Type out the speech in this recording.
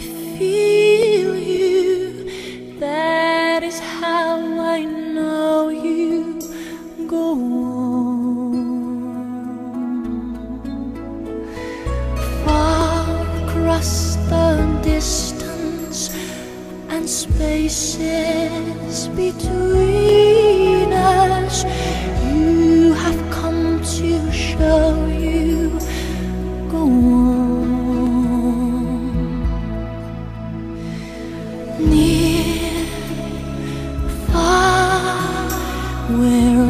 I feel you. That is how I know you. Go on. Far across the distance and spaces between us, you have come to show. somewhere